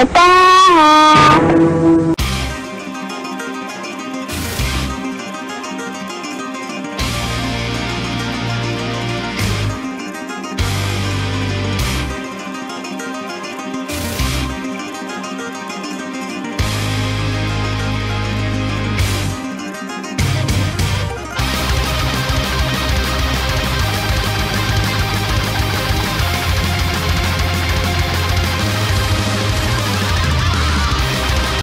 我的